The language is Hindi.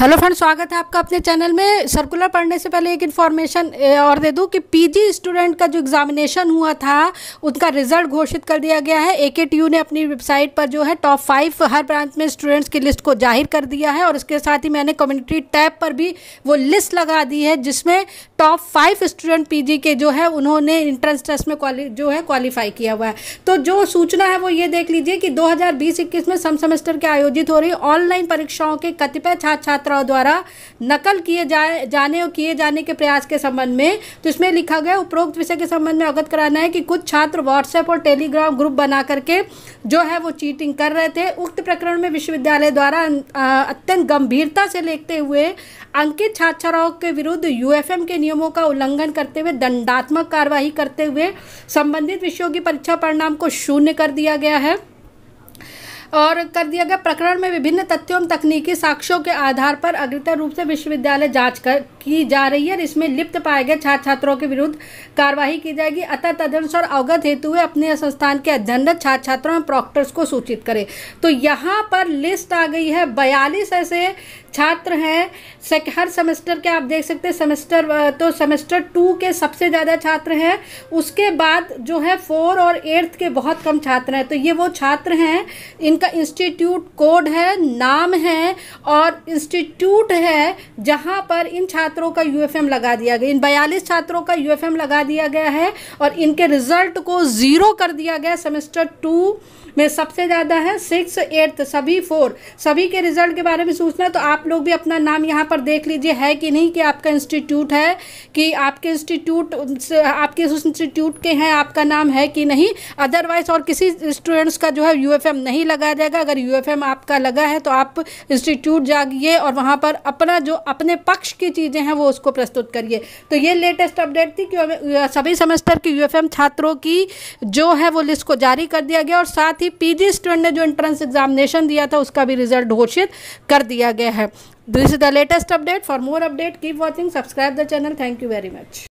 हेलो फ्रेंड स्वागत है आपका अपने चैनल में। सर्कुलर पढ़ने से पहले एक इन्फॉर्मेशन और दे दूँ कि पीजी स्टूडेंट का जो एग्जामिनेशन हुआ था, उनका रिज़ल्ट घोषित कर दिया गया है। ए ने अपनी वेबसाइट पर जो है टॉप फाइव हर ब्रांच में स्टूडेंट्स की लिस्ट को ज़ाहिर कर दिया है, और इसके साथ ही मैंने कम्युनिटी टैब पर भी वो लिस्ट लगा दी है, जिसमें टॉप फाइव स्टूडेंट पीजी के जो है, उन्होंने इंट्रेंस टेस्ट में जो है क्वालिफाई किया हुआ है। तो जो सूचना है वो ये देख लीजिए कि दो हज़ार में सम सेमेस्टर के आयोजित हो रही ऑनलाइन परीक्षाओं के कतिपय छात्र छात्र छात्राओं द्वारा नकल किए जाए, जाने और किए जाने के प्रयास के संबंध में तो इसमें लिखा गया, उपरोक्त विषय के संबंध में अवगत कराना है कि कुछ छात्र व्हाट्सएप और टेलीग्राम ग्रुप बना करके जो है वो चीटिंग कर रहे थे। उक्त प्रकरण में विश्वविद्यालय द्वारा अत्यंत गंभीरता से लेते हुए अंकित छात्राओं के विरुद्ध यूएफएम के नियमों का उल्लंघन करते हुए दंडात्मक कार्यवाही करते हुए संबंधित विषयों की परीक्षा परिणाम को शून्य कर दिया गया है। और कर दिया गया प्रकरण में विभिन्न तथ्यों एवं तकनीकी साक्ष्यों के आधार पर अग्रतर रूप से विश्वविद्यालय जाँच कर, की जा रही है और इसमें लिप्त पाए गए छात्र छात्रों के विरुद्ध कार्यवाही की जाएगी। अतः तदनुसार अवगत हेतु हुए अपने संस्थान के अध्ययनरत छात्र छात्रों और प्रॉक्टर्स को सूचित करें। तो यहाँ पर लिस्ट आ गई है बयालीस ऐसे छात्र हैं। हर सेमेस्टर के आप देख सकते हैं, सेमेस्टर तो सेमेस्टर टू के सबसे ज़्यादा छात्र हैं। उसके बाद जो है फोर और एट्थ के बहुत कम छात्र हैं। तो ये वो छात्र हैं, इनका इंस्टीट्यूट कोड है, नाम है और इंस्टीट्यूट है जहाँ पर इन छात्रों का यूएफएम लगा दिया गया, इन बयालीस छात्रों का यूएफएम लगा दिया गया है और इनके रिज़ल्ट को ज़ीरो कर दिया गया सेमेस्टर टू में सबसे ज़्यादा है, सिक्स, एट्थ, सभी फोर। सभी के रिज़ल्ट के बारे में सोचना तो आप लोग भी अपना नाम यहाँ पर देख लीजिए, है कि नहीं कि आपका इंस्टीट्यूट है, कि आपके इंस्टीट्यूट आपके उस इंस्टीट्यूट के हैं, आपका नाम है कि नहीं? अदरवाइज़ और किसी स्टूडेंट्स का जो है यूएफएम नहीं लगाया जाएगा। अगर यूएफएम आपका लगा है तो आप इंस्टीट्यूट जाइए और वहाँ पर अपना जो, अपने पक्ष की चीज़ें हैं, वो उसको प्रस्तुत करिए। तो ये लेटेस्ट अपडेट थी कि सभी सेमेस्टर की यू छात्रों की जो है, वो लिस्ट को जारी कर दिया गया और साथ ही पीजी स्टूडेंट ने जो एंट्रेंस एग्जामिनेशन दिया था, उसका भी रिज़ल्ट घोषित कर दिया गया है। This is the latest update. For more update, keep watching, subscribe the channel. Thank you very much.